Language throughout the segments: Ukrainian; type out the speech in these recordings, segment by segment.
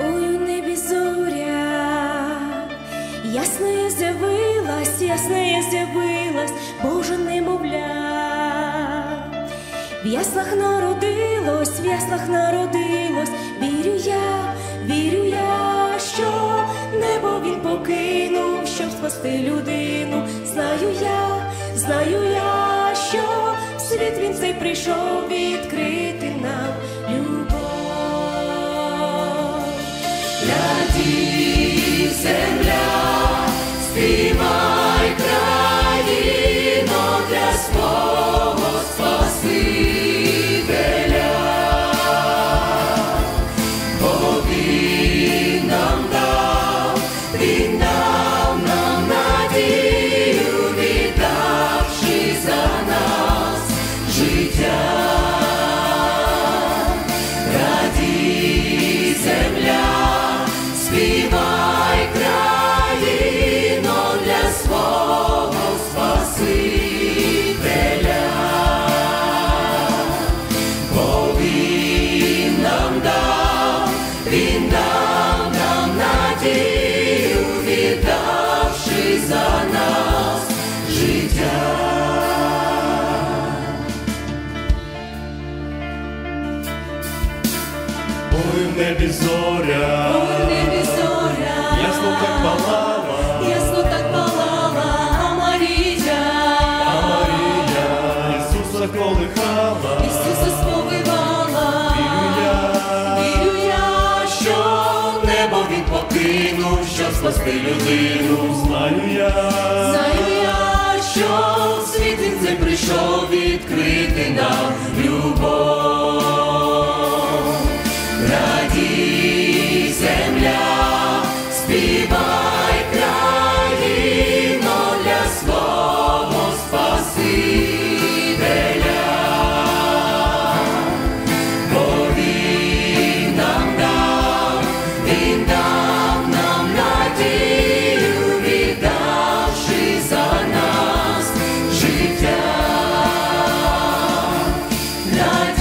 Ой, у небі зоря, ясна з'явилась, ясна з'явилась, Боже немовля. В яслах народилось, в яслах народилось, вірю я, вірю я, що небо він покинув, щоб спасти людину. Знаю я, знаю я, світ він цей прийшов відкрити нам любов. Раді життя. Раді земля, співай країно Ой, в небі зоря, Ой, в небі зоря, ясно так палала, ясно так палала, а Марія, а Марія Ісуса колихала, Ісуса сповивала. Вірю я, Вірю я, що небо він покинув, щоб спасти людину. знаю я, Знаю я, що світ він цей прийшов відкрити нам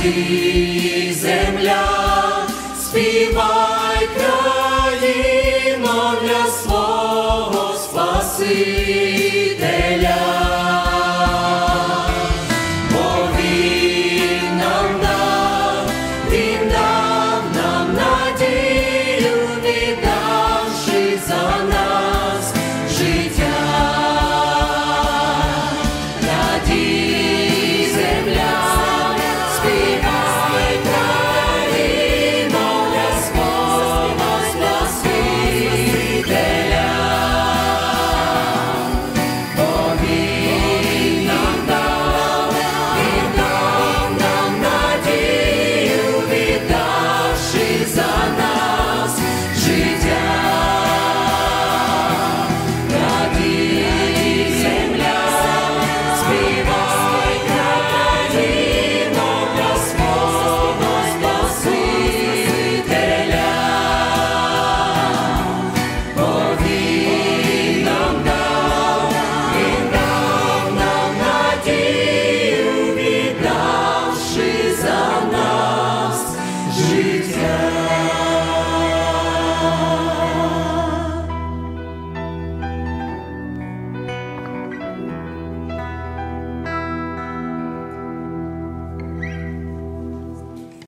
Ти земля співа.